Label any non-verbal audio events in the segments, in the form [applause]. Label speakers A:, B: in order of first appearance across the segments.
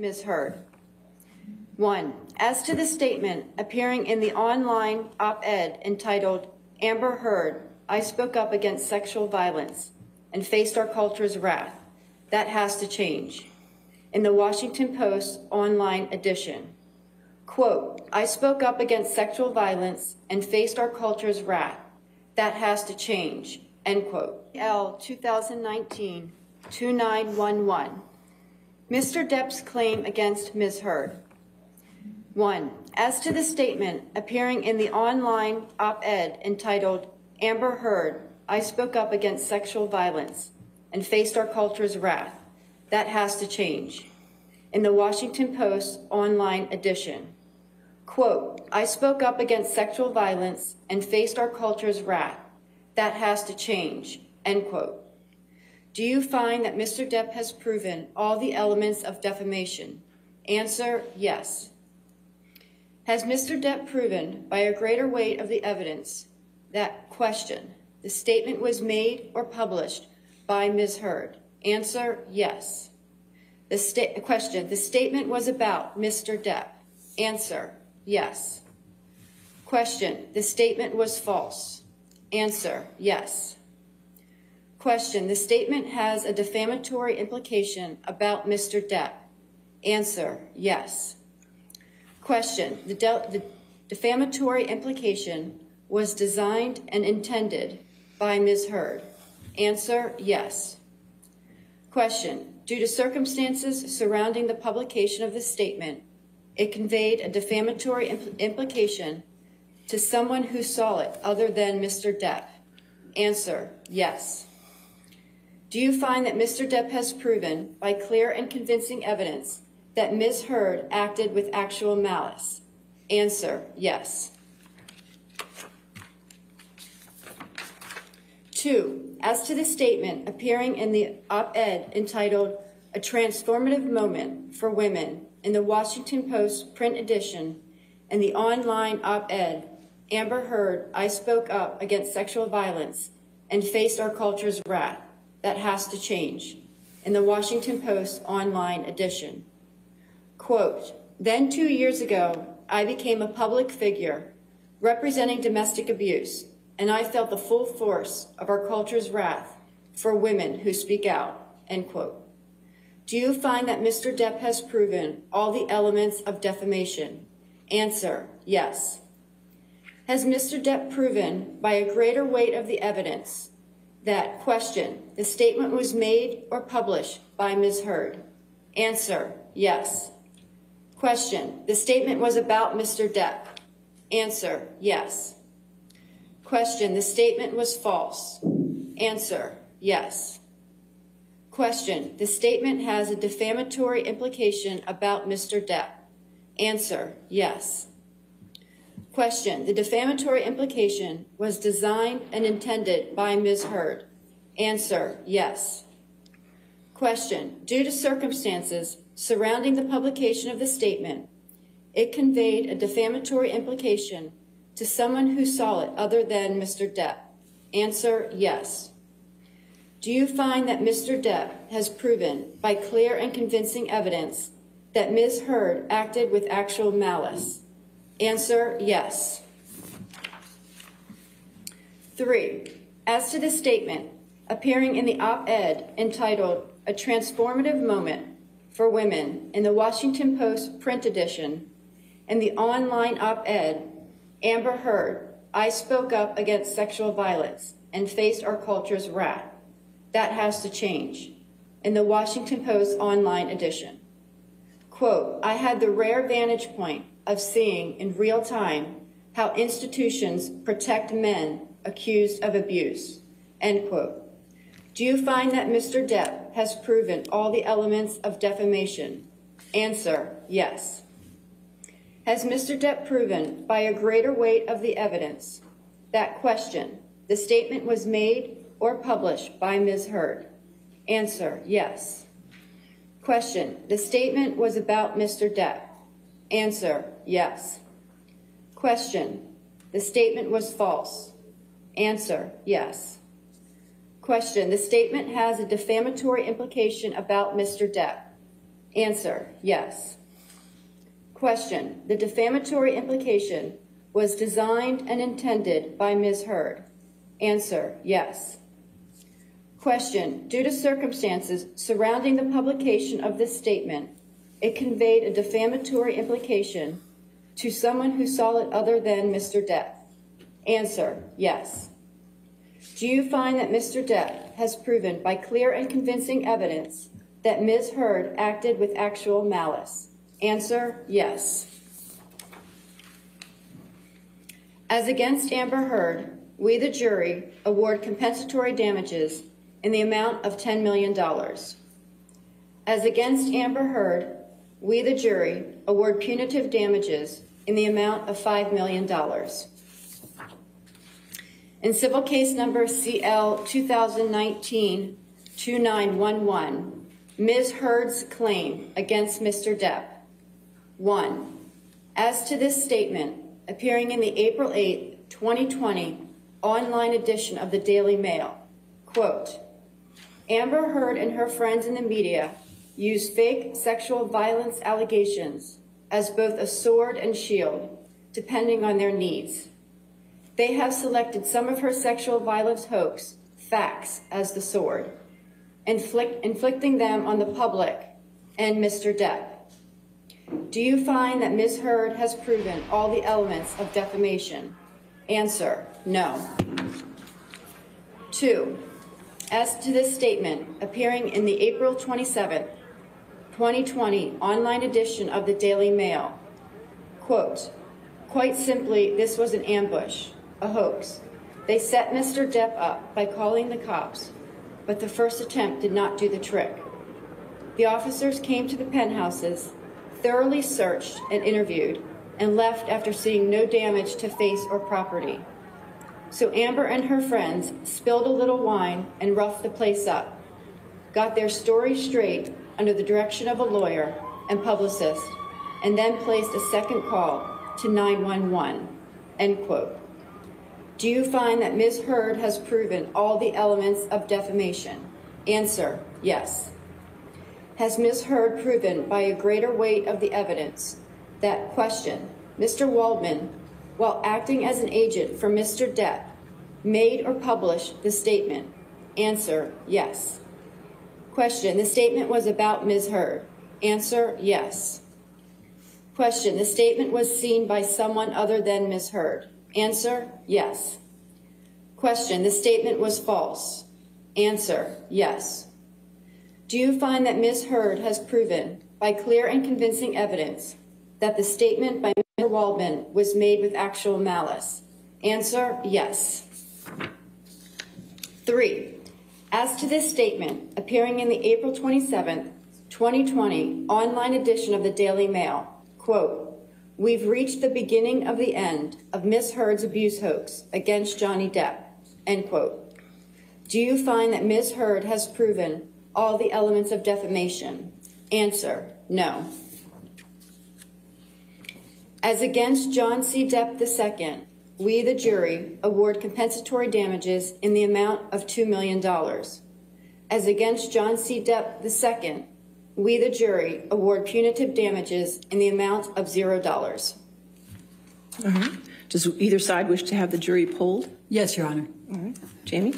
A: Ms. Heard. One, as to the statement appearing in the online op-ed entitled Amber Heard, I spoke up against sexual violence and faced our culture's wrath. That has to change. In the Washington Post online edition, quote, I spoke up against sexual violence and faced our culture's wrath. That has to change, end quote. L 2019 2911. Mr. Depp's claim against Ms. Heard. One, as to the statement appearing in the online op-ed entitled Amber Heard, I spoke up against sexual violence and faced our culture's wrath. That has to change. In the Washington Post online edition, quote, I spoke up against sexual violence and faced our culture's wrath. That has to change, end quote. Do you find that Mr. Depp has proven all the elements of defamation? Answer, yes. Has Mr. Depp proven by a greater weight of the evidence that question, the statement was made or published by Ms. Heard? Answer, yes. The sta- question, the statement was about Mr. Depp? Answer, yes. Question, the statement was false? Answer, yes. Question, the statement has a defamatory implication about Mr. Depp? Answer, yes. Question, the, de- the defamatory implication was designed and intended by Ms. Heard? Answer, yes. Question, due to circumstances surrounding the publication of this statement, it conveyed a defamatory impl- implication to someone who saw it other than Mr. Depp? Answer, yes. Do you find that Mr. Depp has proven, by clear and convincing evidence, that Ms. Heard acted with actual malice? Answer, yes. Two, as to the statement appearing in the op-ed entitled A Transformative Moment for Women in the Washington Post print edition and the online op-ed, Amber Heard, I spoke up against sexual violence and faced our culture's wrath. That has to change. In the Washington Post online edition. Quote, then two years ago, I became a public figure representing domestic abuse, and I felt the full force of our culture's wrath for women who speak out, end quote. Do you find that Mr. Depp has proven all the elements of defamation? Answer, yes. Has Mr. Depp proven by a greater weight of the evidence that question, the statement was made or published by Ms. Heard? Answer, yes. Question, the statement was about Mr. Depp? Answer, yes. Question, the statement was false? Answer, yes. Question, the statement has a defamatory implication about Mr. Depp? Answer, yes. Question, the defamatory implication was designed and intended by Ms. Heard? Answer, yes. Question, due to circumstances surrounding the publication of the statement, it conveyed a defamatory implication to someone who saw it other than Mr. Depp? Answer, yes. Do you find that Mr. Depp has proven by clear and convincing evidence that Ms. Heard acted with actual malice? Answer, yes. Three, as to the statement appearing in the op-ed entitled A Transformative Moment for Women in the Washington Post print edition and the online op-ed, Amber Heard, I spoke up against sexual violence and faced our culture's wrath. That has to change. In the Washington Post online edition. Quote, I had the rare vantage point of seeing in real time how institutions protect men accused of abuse. End quote. Do you find that Mr. Depp has proven all the elements of defamation? Answer, yes. Has Mr. Depp proven by a greater weight of the evidence that question, the statement was made or published by Ms. Heard? Answer, yes. Question, the statement was about Mr. Depp? Answer, yes. Question, the statement was false? Answer, yes. Question, the statement has a defamatory implication about Mr. Depp? Answer, yes. Question, the defamatory implication was designed and intended by Ms. Heard? Answer, yes. Question, due to circumstances surrounding the publication of this statement, it conveyed a defamatory implication to someone who saw it other than Mr. Depp? Answer, yes. Do you find that Mr. Depp has proven by clear and convincing evidence that Ms. Heard acted with actual malice? Answer, yes. As against Amber Heard, we, the jury, award compensatory damages in the amount of $10 million. As against Amber Heard, we, the jury, award punitive damages in the amount of $5 million. In civil case number CL 2019-2911, Ms. Heard's claim against Mr. Depp. One, as to this statement appearing in the April 8, 2020 online edition of the Daily Mail, quote, Amber Heard and her friends in the media use fake sexual violence allegations as both a sword and shield, depending on their needs. They have selected some of her sexual violence hoax facts as the sword, inflict, inflicting them on the public and Mr. Depp. Do you find that Ms. Heard has proven all the elements of defamation? Answer, no. Two, as to this statement appearing in the April 27, 2020 online edition of the Daily Mail, quote, quite simply, this was an ambush, a hoax. They set Mr. Depp up by calling the cops, but the first attempt did not do the trick. The officers came to the penthouses, thoroughly searched and interviewed, and left after seeing no damage to face or property. So Amber and her friends spilled a little wine and roughed the place up, got their story straight under the direction of a lawyer and publicist, and then placed a second call to 911. End quote. Do you find that Ms. Heard has proven all the elements of defamation? Answer, yes. Has Ms. Heard proven by a greater weight of the evidence that question, Mr. Waldman, while acting as an agent for Mr. Depp, made or published the statement? Answer, yes. Question, the statement was about Ms. Heard. Answer, yes. Question, the statement was seen by someone other than Ms. Heard. Answer, yes. Question, the statement was false. Answer, yes. Do you find that Ms. Heard has proven by clear and convincing evidence that the statement by Mr. Waldman was made with actual malice? Answer, yes. Three, as to this statement appearing in the April 27, 2020 online edition of the Daily Mail, quote, We've reached the beginning of the end of Miss Heard's abuse hoax against Johnny Depp, end quote. Do you find that Ms. Heard has proven all the elements of defamation? Answer, no. As against John C. Depp II, we, the jury, award compensatory damages in the amount of $2 million. As against John C. Depp II, we, the jury, award punitive damages in the amount of $0.
B: All right. Does either side wish to have the jury polled?
C: Yes, Your Honor.
B: All right. Jamie?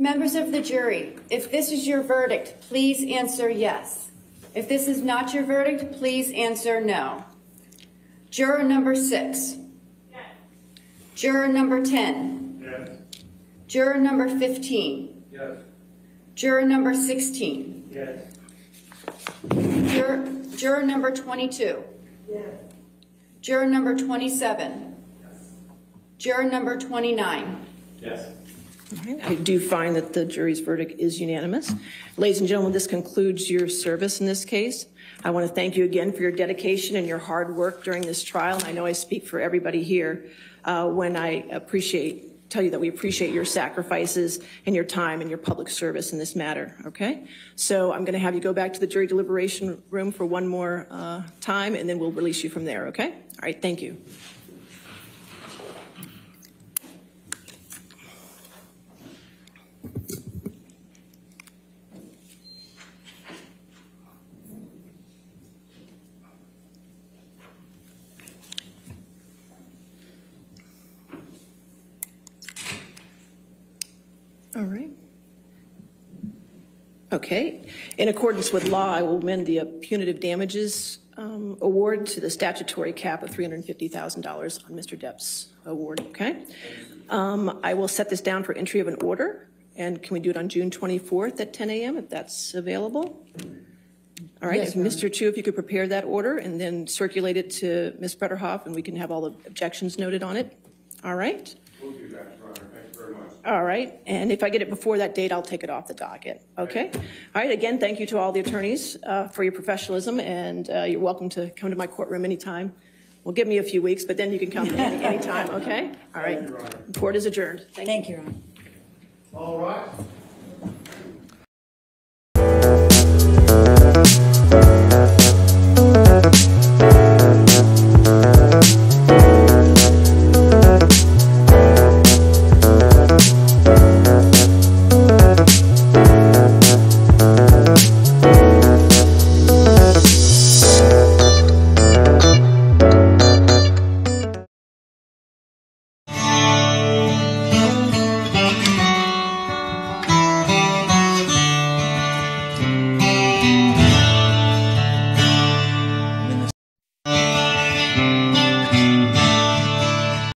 A: Members of the jury, if this is your verdict, please answer yes. If this is not your verdict, please answer no. Juror number six. Yes. Juror number 10.
D: Yes.
A: Juror number 15.
D: Yes.
A: Juror number 16.
D: Yes.
A: Juror, juror number 22.
D: Yes.
A: Juror number 27. Juror number 29.
D: Yes.
B: I do find that the jury's verdict is unanimous. Ladies and gentlemen, this concludes your service in this case. I want to thank you again for your dedication and your hard work during this trial. I know I speak for everybody here uh, when I appreciate tell you that we appreciate your sacrifices and your time and your public service in this matter, okay? So I'm going to have you go back to the jury deliberation room for one more uh, time, and then we'll release you from there, okay? All right, thank you. All right. Okay. In accordance with law, I will amend the punitive damages um, award to the statutory cap of $350,000 on Mr. Depp's award, okay? Um, I will set this down for entry of an order, and can we do it on June 24th at 10 a.m. if that's available? All right, if Mr. Chew, if you could prepare that order and then circulate it to Ms. Bredehoft, and we can have all the objections noted on it. All right?
C: We'll do that, Your Honor. Thank you very much.
B: All right, and if I get it before that date, I'll take it off the docket, okay? All right, again, thank you to all the attorneys uh, for your professionalism, and uh, you're welcome to come to my courtroom anytime. Well, give me a few weeks, but then you can come any [laughs] anytime, okay? All right, court is adjourned. Thank you.
D: Thank you, Ron.
C: All right.